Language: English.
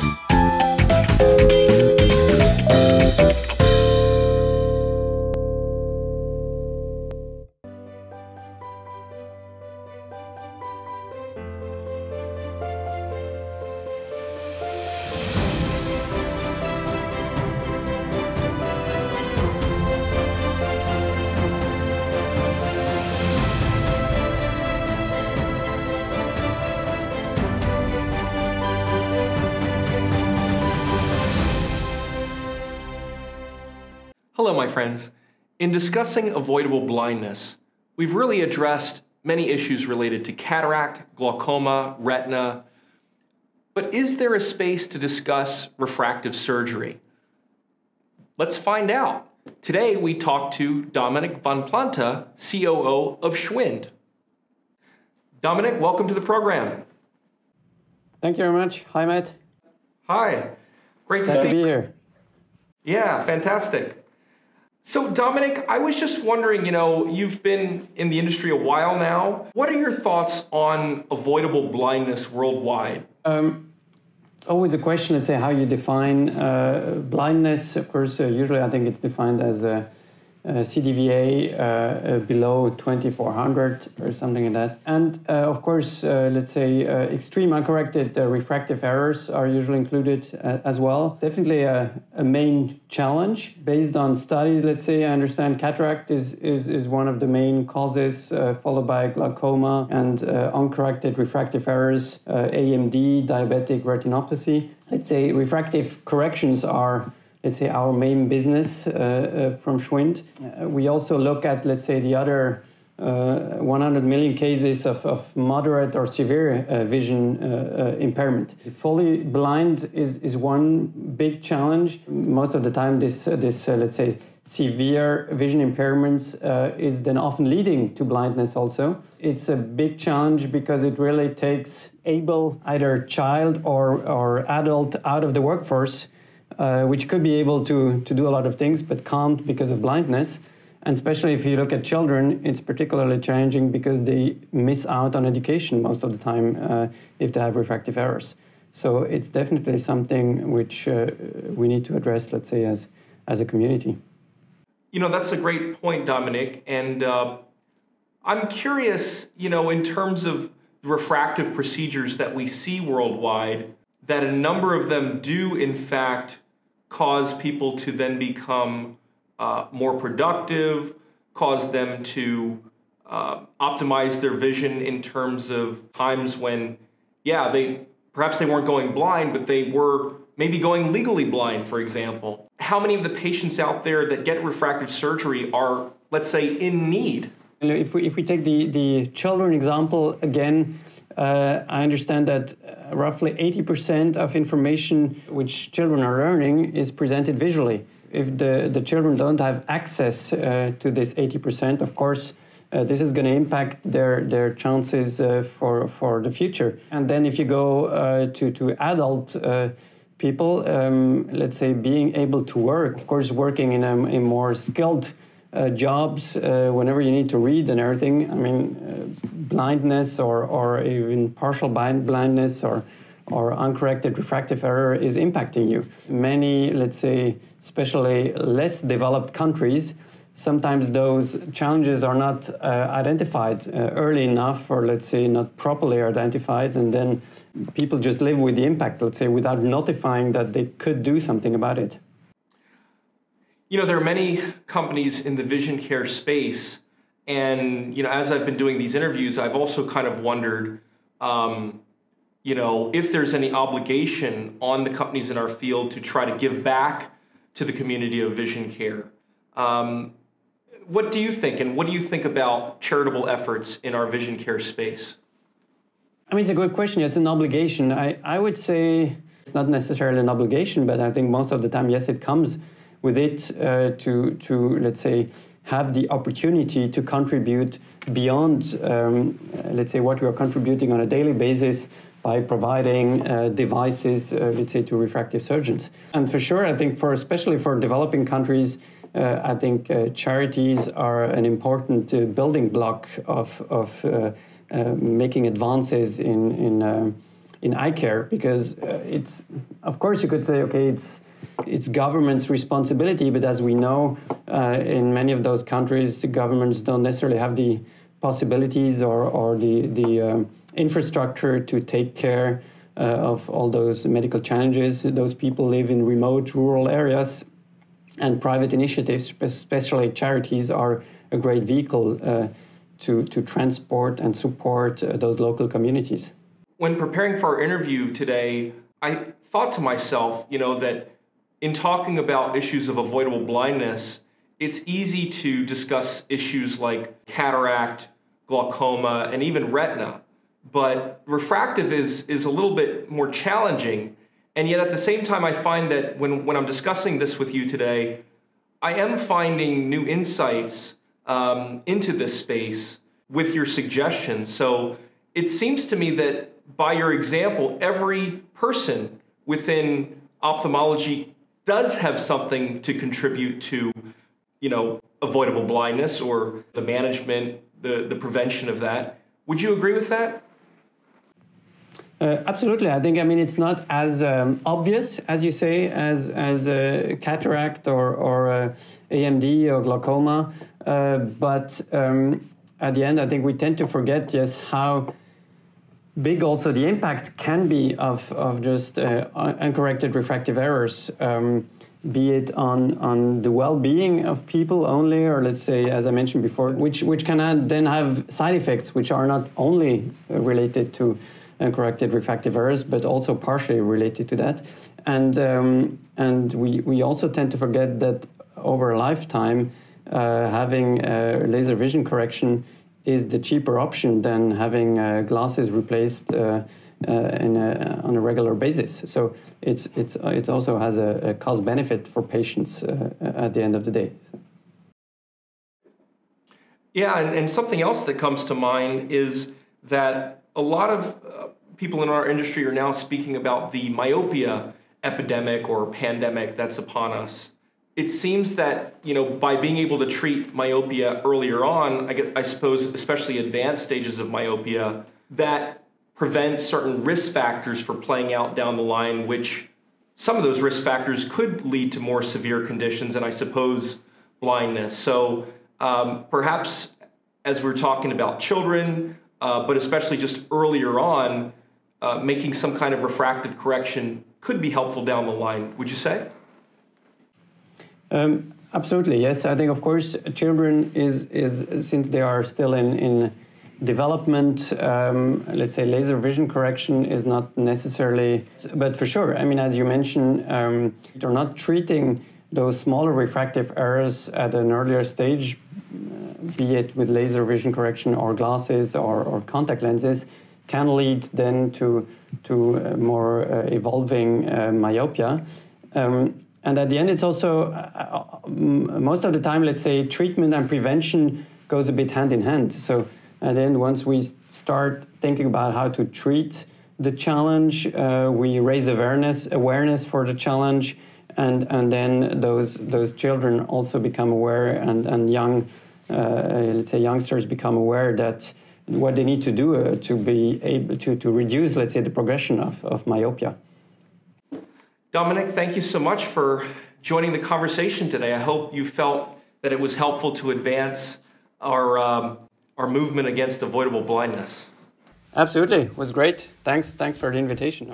す。Hello, my friends. In discussing avoidable blindness, we've really addressed many issues related to cataract, glaucoma, retina. But is there a space to discuss refractive surgery? Let's find out. Today we talk to Domenic von Planta, COO of Schwind. Domenic, welcome to the program. Thank you very much. Hi, Matt. Hi. Great to Glad see to be you. here. Yeah, fantastic. So, Domenic, I was just wondering, you know, you've been in the industry a while now. What are your thoughts on avoidable blindness worldwide? Um, it's always a question, let's say, how you define uh, blindness. Of course, uh, usually I think it's defined as a, a CDVA uh, uh, below 2400 or something like that. And uh, of course, uh, let's say uh, extreme uncorrected uh, refractive errors are usually included uh, as well. Definitely a, a main challenge based on studies. Let's say I understand cataract is, is, is one of the main causes, uh, followed by glaucoma and uh, uncorrected refractive errors, uh, AMD, diabetic retinopathy. Let's say refractive corrections are let's say our main business uh, uh, from Schwind. Uh, we also look at let's say the other uh, 100 million cases of, of moderate or severe vision impairment. Fully blind is, is one big challenge. Most of the time, this, this let's say, severe vision impairments uh, is then often leading to blindness also. It's a big challenge because it really takes able either child or, or adult out of the workforce uh, which could be able to, to do a lot of things but can't because of blindness. And especially if you look at children, it's particularly challenging because they miss out on education most of the time uh, if they have refractive errors. So it's definitely something which uh, we need to address, let's say, as, as a community. You know, that's a great point, Domenic. And uh, I'm curious, you know, in terms of refractive procedures that we see worldwide, that a number of them do, in fact, cause people to then become uh, more productive, cause them to uh, optimize their vision in terms of times when, yeah, they perhaps they weren't going blind, but they were maybe going legally blind, for example. How many of the patients out there that get refractive surgery are, let's say, in need? If we, if we take the, the children example again, uh, I understand that uh, roughly 80% of information which children are learning is presented visually. If the, the children don't have access uh, to this 80%, of course, uh, this is going to impact their, their chances uh, for, for the future. And then if you go uh, to, to adult people, um, let's say being able to work, of course, working in a, a more skilled uh, jobs uh, whenever you need to read and everything. I mean, uh, blindness or, or even partial blind blindness or or uncorrected refractive error is impacting you. Many, let's say, especially less developed countries, sometimes those challenges are not uh, identified uh, early enough, or let's say not properly identified, and then people just live with the impact, let's say, without notifying that they could do something about it. You know, there are many companies in the vision care space, and you know, as I've been doing these interviews, I've also kind of wondered, um, you know, if there's any obligation on the companies in our field to try to give back to the community of vision care. Um, what do you think, and what do you think about charitable efforts in our vision care space? I mean, it's a good question. It's an obligation. I, I would say it's not necessarily an obligation, but I think most of the time, yes, it comes with it uh, to, to, let's say, have the opportunity to contribute beyond, um, let's say, what we are contributing on a daily basis by providing uh, devices, uh, let's say, to refractive surgeons. And for sure, I think for especially for developing countries, uh, I think uh, charities are an important uh, building block of, of making advances in, in in eye care because it's of course you could say okay it's it's government's responsibility but as we know uh, in many of those countries the governments don't necessarily have the possibilities or, or the, the um, infrastructure to take care uh, of all those medical challenges. Those people live in remote rural areas and private initiatives especially charities are a great vehicle uh, to, to transport and support uh, those local communities. When preparing for our interview today, I thought to myself, you know, that in talking about issues of avoidable blindness, it's easy to discuss issues like cataract, glaucoma, and even retina. But refractive is, is a little bit more challenging. And yet at the same time, I find that when, when I'm discussing this with you today, I am finding new insights um, into this space with your suggestions. So it seems to me that by your example, every person within ophthalmology does have something to contribute to, you know, avoidable blindness or the management, the, the prevention of that. Would you agree with that? Uh, absolutely. I think, I mean, it's not as um, obvious, as you say, as, as uh, cataract or, or uh, AMD or glaucoma. Uh, but um, at the end, I think we tend to forget, yes, how big also the impact can be of, of just uh, uncorrected refractive errors, um, be it on, on the well-being of people only, or let's say, as I mentioned before, which, which can then have side effects which are not only related to uncorrected refractive errors, but also partially related to that. And, um, and we, we also tend to forget that over a lifetime, uh, having laser vision correction is the cheaper option than having uh, glasses replaced uh, uh, a, on a regular basis. So it's, it's, it also has a, a cost benefit for patients at the end of the day. Yeah, and, and, something else that comes to mind is that a lot of uh, people in our industry are now speaking about the myopia epidemic or pandemic that's upon us it seems that you know by being able to treat myopia earlier on, I, guess, I suppose especially advanced stages of myopia, that prevents certain risk factors for playing out down the line, which some of those risk factors could lead to more severe conditions and I suppose blindness. So um, perhaps as we're talking about children, uh, but especially just earlier on, uh, making some kind of refractive correction could be helpful down the line. Would you say? Um, absolutely, yes. I think, of course, children is is since they are still in in development. Um, let's say laser vision correction is not necessarily, but for sure. I mean, as you mentioned, um, you're not treating those smaller refractive errors at an earlier stage, be it with laser vision correction or glasses or, or contact lenses, can lead then to to more uh, evolving uh, myopia. Um, and at the end, it's also uh, uh, most of the time, let's say, treatment and prevention goes a bit hand in hand. So at the end, once we start thinking about how to treat the challenge, uh, we raise awareness awareness for the challenge, and and then those those children also become aware, and and young, uh, let's say, youngsters become aware that what they need to do uh, to be able to to reduce, let's say, the progression of, of myopia. Domenic, thank you so much for joining the conversation today. I hope you felt that it was helpful to advance our, um, our movement against avoidable blindness. Absolutely. It was great. Thanks. Thanks for the invitation.